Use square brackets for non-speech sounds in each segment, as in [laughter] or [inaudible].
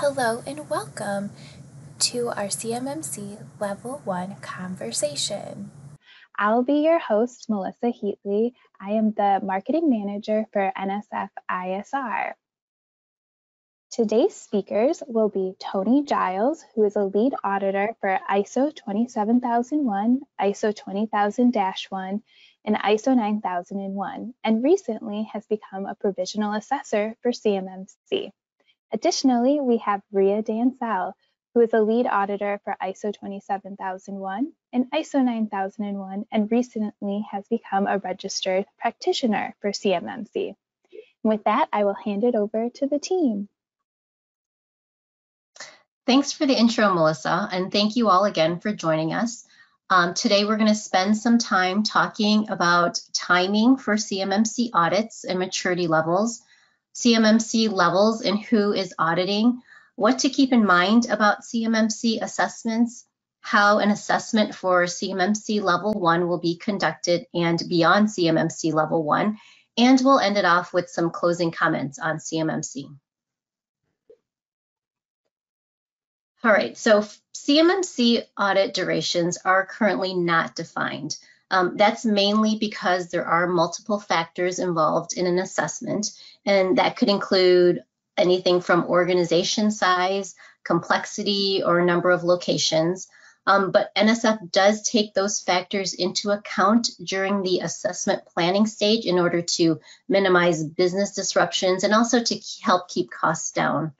Hello and welcome to our CMMC Level 1 conversation. I'll be your host, Melissa Heatley. I am the Marketing Manager for NSF ISR. Today's speakers will be Tony Giles, who is a lead auditor for ISO 27001, ISO 20000-1, and ISO 9001, and recently has become a provisional assessor for CMMC. Additionally, we have Rhia Dancel, who is a lead auditor for ISO 27001 and ISO 9001, and recently has become a registered practitioner for CMMC. With that, I will hand it over to the team. Thanks for the intro, Melissa, and thank you all again for joining us. Um, today, we're going to spend some time talking about timing for CMMC audits and maturity levels, CMMC levels and who is auditing, what to keep in mind about CMMC assessments, how an assessment for CMMC level one will be conducted and beyond CMMC level one, and we'll end it off with some closing comments on CMMC. All right, so CMMC audit durations are currently not defined. Um, that's mainly because there are multiple factors involved in an assessment, and that could include anything from organization size, complexity, or number of locations. Um, but NSF does take those factors into account during the assessment planning stage in order to minimize business disruptions and also to help keep costs down.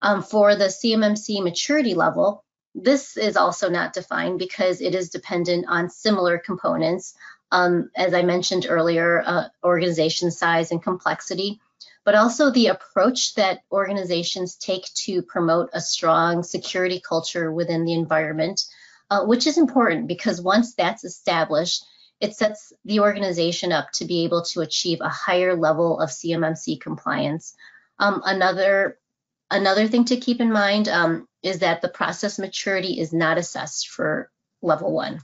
Um, for the CMMC maturity level, this is also not defined because it is dependent on similar components, um, as I mentioned earlier, uh, organization size and complexity, but also the approach that organizations take to promote a strong security culture within the environment, uh, which is important because once that's established, it sets the organization up to be able to achieve a higher level of CMMC compliance. Um, another Another thing to keep in mind um, is that the process maturity is not assessed for level one.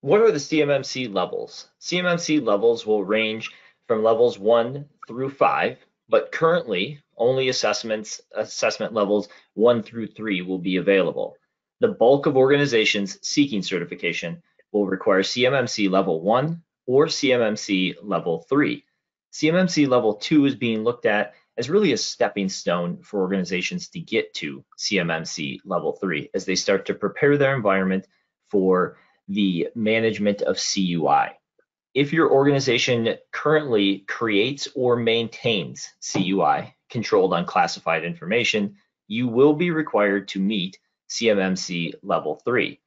What are the CMMC levels? CMMC levels will range from levels one through five, but currently only assessments, assessment levels one through three will be available. The bulk of organizations seeking certification will require CMMC level one or CMMC level three. CMMC level two is being looked at as really a stepping stone for organizations to get to CMMC level three as they start to prepare their environment for the management of CUI. If your organization currently creates or maintains CUI, controlled unclassified information, you will be required to meet CMMC level three.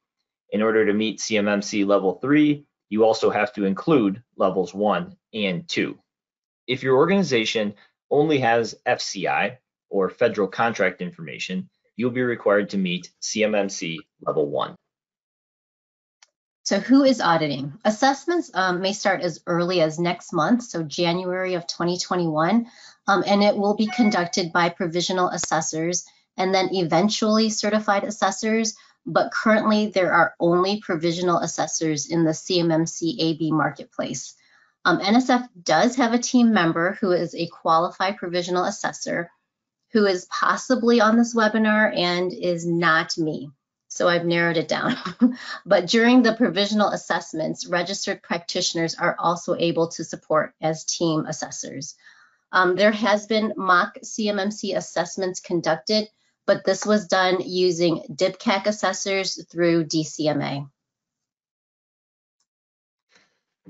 In order to meet CMMC level three, you also have to include levels one and two if your organization only has FCI or federal contract information, you'll be required to meet CMMC level one. So who is auditing? Assessments um, may start as early as next month, so January of 2021, um, and it will be conducted by provisional assessors and then eventually certified assessors, but currently there are only provisional assessors in the CMMC AB marketplace. Um, NSF does have a team member who is a qualified provisional assessor who is possibly on this webinar and is not me. So I've narrowed it down. [laughs] but during the provisional assessments, registered practitioners are also able to support as team assessors. Um, there has been mock CMMC assessments conducted, but this was done using DIBCAC assessors through DCMA.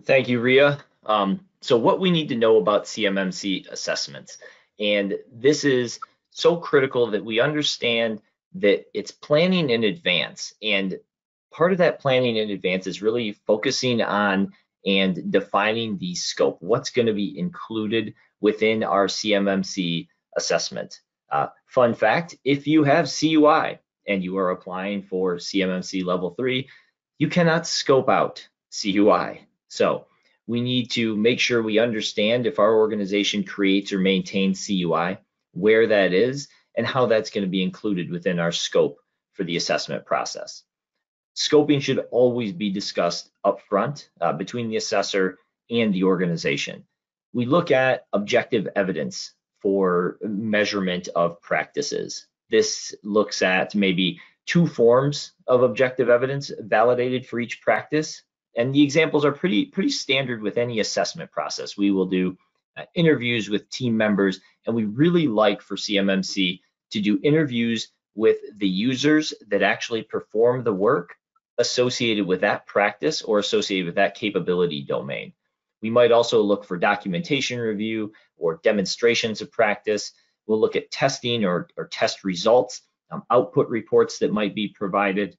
Thank you, Rhia. Um, so what we need to know about CMMC assessments, and this is so critical that we understand that it's planning in advance. And part of that planning in advance is really focusing on and defining the scope. What's going to be included within our CMMC assessment? Uh, fun fact, if you have CUI and you are applying for CMMC level three, you cannot scope out CUI. So we need to make sure we understand if our organization creates or maintains CUI, where that is, and how that's going to be included within our scope for the assessment process. Scoping should always be discussed upfront uh, between the assessor and the organization. We look at objective evidence for measurement of practices. This looks at maybe two forms of objective evidence validated for each practice. And the examples are pretty, pretty standard with any assessment process. We will do interviews with team members, and we really like for CMMC to do interviews with the users that actually perform the work associated with that practice or associated with that capability domain. We might also look for documentation review or demonstrations of practice. We'll look at testing or, or test results, um, output reports that might be provided.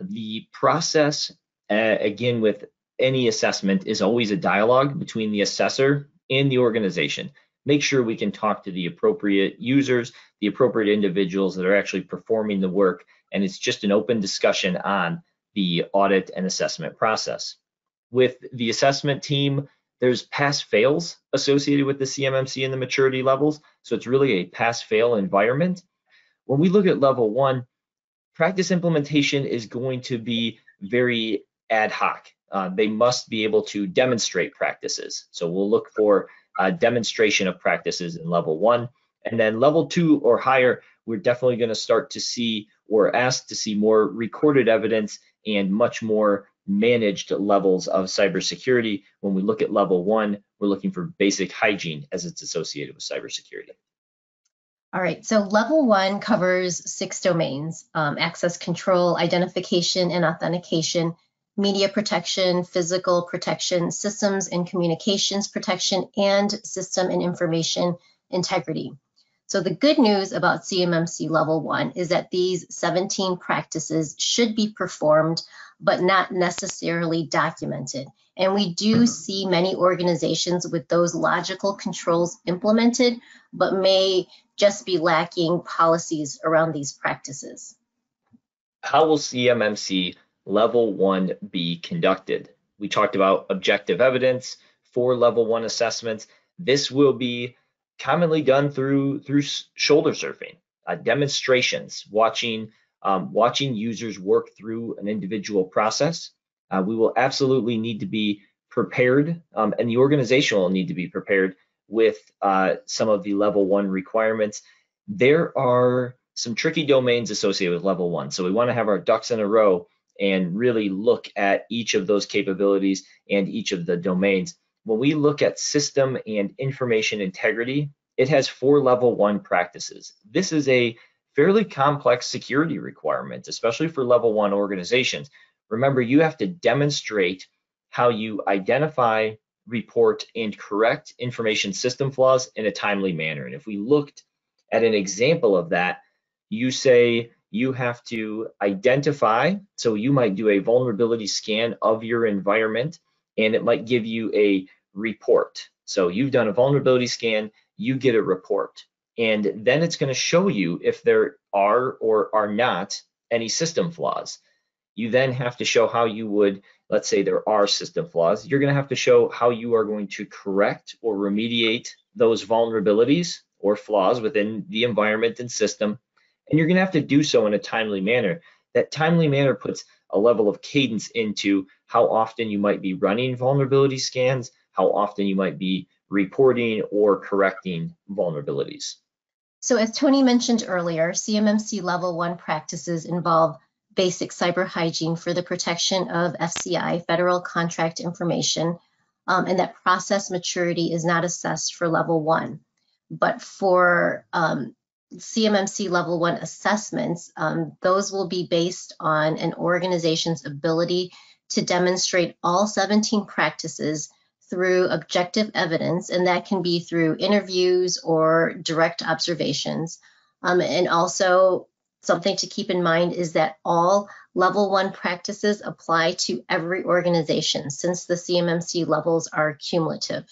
The process, uh, again, with any assessment is always a dialogue between the assessor and the organization. Make sure we can talk to the appropriate users, the appropriate individuals that are actually performing the work, and it's just an open discussion on the audit and assessment process. With the assessment team, there's pass fails associated with the CMMC and the maturity levels. So it's really a pass fail environment. When we look at level one, practice implementation is going to be very ad hoc. Uh, they must be able to demonstrate practices. So we'll look for a demonstration of practices in level one. And then level two or higher, we're definitely going to start to see or ask to see more recorded evidence and much more managed levels of cybersecurity. When we look at level one, we're looking for basic hygiene as it's associated with cybersecurity. All right, so level one covers six domains, um, access control, identification and authentication, media protection, physical protection, systems and communications protection, and system and information integrity. So the good news about CMMC level one is that these 17 practices should be performed, but not necessarily documented. And we do see many organizations with those logical controls implemented, but may just be lacking policies around these practices. How will CMMC level one be conducted? We talked about objective evidence for level one assessments. This will be commonly done through through shoulder surfing, uh, demonstrations, watching um, watching users work through an individual process. Uh, we will absolutely need to be prepared, um, and the organization will need to be prepared with uh, some of the level one requirements. There are some tricky domains associated with level one, so we want to have our ducks in a row and really look at each of those capabilities and each of the domains when we look at system and information integrity, it has four level one practices. This is a fairly complex security requirement, especially for level one organizations. Remember, you have to demonstrate how you identify, report, and correct information system flaws in a timely manner. And if we looked at an example of that, you say you have to identify, so you might do a vulnerability scan of your environment and it might give you a report. So you've done a vulnerability scan, you get a report. And then it's going to show you if there are or are not any system flaws. You then have to show how you would, let's say there are system flaws, you're going to have to show how you are going to correct or remediate those vulnerabilities or flaws within the environment and system. And you're going to have to do so in a timely manner. That timely manner puts a level of cadence into how often you might be running vulnerability scans, how often you might be reporting or correcting vulnerabilities. So as Tony mentioned earlier, CMMC level one practices involve basic cyber hygiene for the protection of FCI, federal contract information, um, and that process maturity is not assessed for level one. But for um, CMMC level one assessments, um, those will be based on an organization's ability to demonstrate all 17 practices through objective evidence, and that can be through interviews or direct observations. Um, and also, something to keep in mind is that all level one practices apply to every organization since the CMMC levels are cumulative.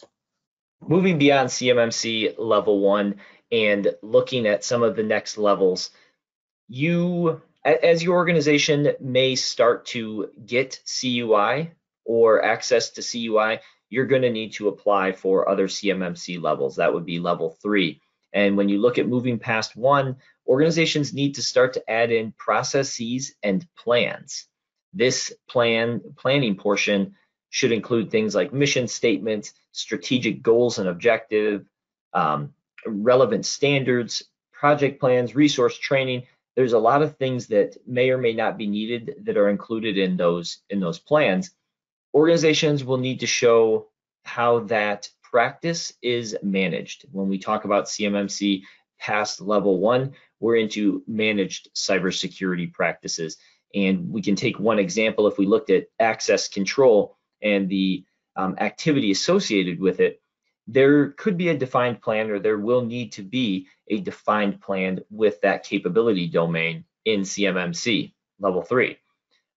Moving beyond CMMC level one and looking at some of the next levels, you, as your organization may start to get CUI or access to CUI, you're going to need to apply for other CMMC levels. That would be level three. And when you look at moving past one, organizations need to start to add in processes and plans. This plan planning portion should include things like mission statements, strategic goals and objective, um, relevant standards, project plans, resource training. There's a lot of things that may or may not be needed that are included in those in those plans. Organizations will need to show how that practice is managed. When we talk about CMMC past level one, we're into managed cybersecurity practices. And we can take one example if we looked at access control and the um, activity associated with it, there could be a defined plan or there will need to be a defined plan with that capability domain in CMMC level three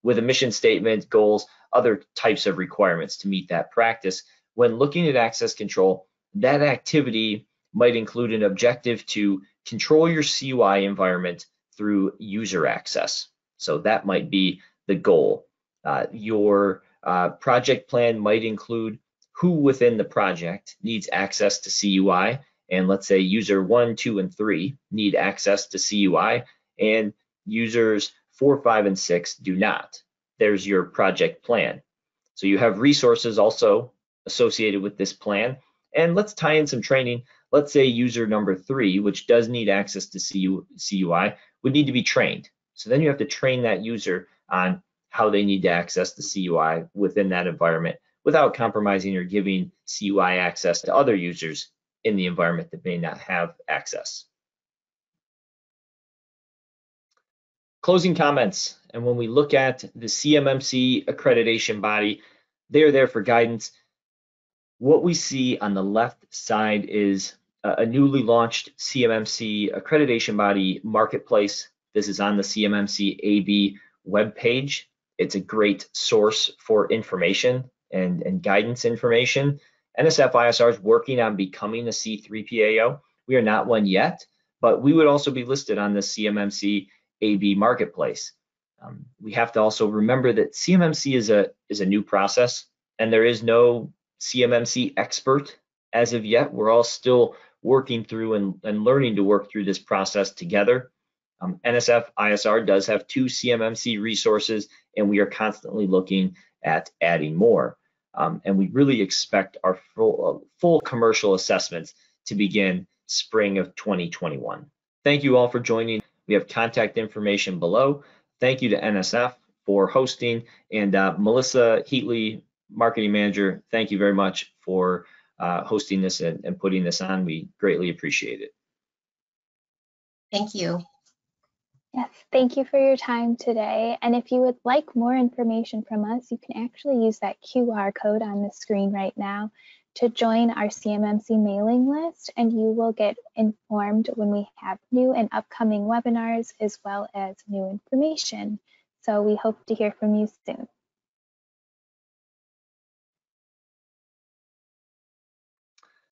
with a mission statement, goals, other types of requirements to meet that practice. When looking at access control, that activity might include an objective to control your CUI environment through user access. So that might be the goal. Uh, your uh, project plan might include who within the project needs access to CUI. And let's say user one, two, and three need access to CUI, and users four, five, and six do not. There's your project plan. So you have resources also associated with this plan. And let's tie in some training. Let's say user number three, which does need access to CUI, would need to be trained. So then you have to train that user on how they need to access the CUI within that environment without compromising or giving CUI access to other users in the environment that may not have access. Closing comments, and when we look at the CMMC accreditation body, they are there for guidance. What we see on the left side is a newly launched CMMC accreditation body marketplace. This is on the CMMC AB webpage. It's a great source for information and, and guidance information. NSF ISR is working on becoming a C3PAO. We are not one yet, but we would also be listed on the CMMC AB marketplace. Um, we have to also remember that CMMC is a is a new process, and there is no CMMC expert as of yet. We're all still working through and, and learning to work through this process together. Um, NSF ISR does have two CMMC resources, and we are constantly looking at adding more. Um, and we really expect our full, uh, full commercial assessments to begin spring of 2021. Thank you all for joining. We have contact information below. Thank you to NSF for hosting and uh, Melissa Heatley, marketing manager. Thank you very much for uh, hosting this and, and putting this on. We greatly appreciate it. Thank you. Yes, thank you for your time today. And if you would like more information from us, you can actually use that QR code on the screen right now to join our CMMC mailing list, and you will get informed when we have new and upcoming webinars as well as new information. So we hope to hear from you soon.